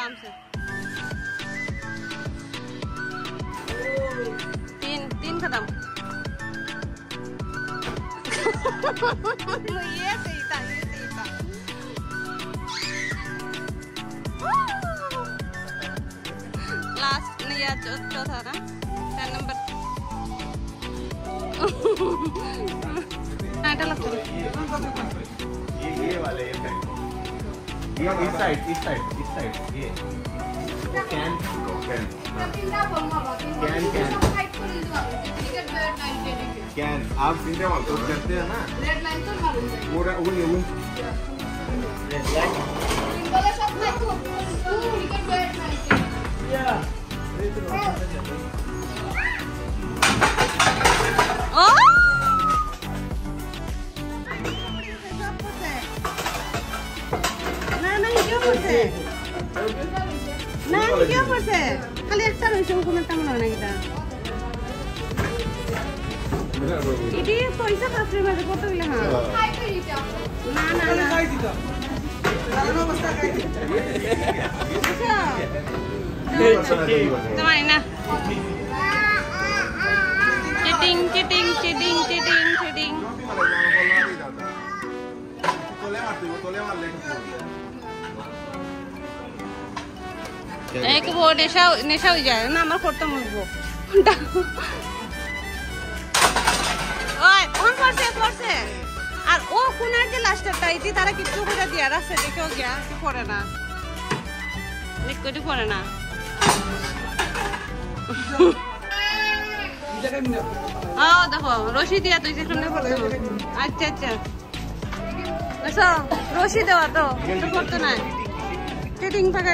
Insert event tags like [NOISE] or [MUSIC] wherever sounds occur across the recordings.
आराम से। तीन तीन खत्म। [LAUGHS] ये सही था ये सही था। लास्ट नहीं यार चौ- चौथा ना चार नंबर आटा लगता है। ये ये वाले ये ये इस साइड इस साइड इस साइड ये can can can can can आप सीधे वहाँ तो करते हैं ना पूरा वो ये वो ও পড়ছে না কেউ পড়ছে খালি একটা রয়েছে ও কোনো তেমন হয় না এটা। এটি পয়সা কাপড়ের মাঝে কত বিলে হ্যাঁ? হ্যাঁ? না না না। আচ্ছা। আচ্ছা। তোমায় না। Cheating cheating cheating cheating cheating তোলে মারতে তোলে মারলে मार ले এক ও নেশা নেশা হয়ে যায় না আমার করতে মুখবো ওই ফোন করছে করছে আর ও কোনার যে লাস্টারটা এটি তারা কিচ্ছু করে দিয়া রাখছে দেখেও গিয়া কি করে না নিকুটি করে না ও দেখো রশি দিয়া তুই যেখানে করতে আচ্ছা আচ্ছা আচ্ছা রশি দেওয়া তো তো করতে নাই চিটিং থাকা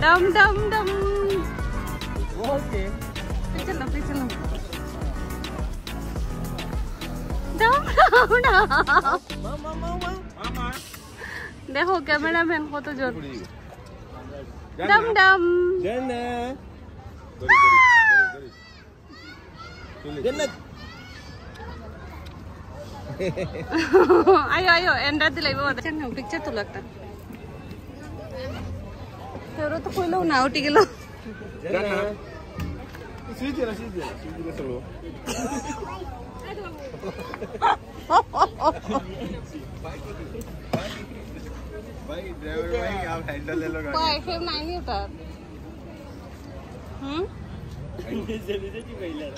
Đông đông đông. Đi chân lồng, đi chân lồng. Đông đông đông. देखो कैमरा मैन को तो जोर डम डम जन्नत जन्नत ಅಯ್ಯೋ ಅಯ್ಯೋ ಎಂಡದಿಲ್ಲ ಇವಾಗ ಚೆನ್ನಾಗಿ ಪಿಕ್ಚರ್ ತುಲಾಗ್ತ ಇವರತ್ತು ಕೊಯ್ಲು ನಾವು ಟಿಗಿಲ್ಲ भाई ड्राइवर भाई आप हैंडल ले लो गाड़ी भाई फिर मैं नहीं उतार हम्म जल्दी से जी पहले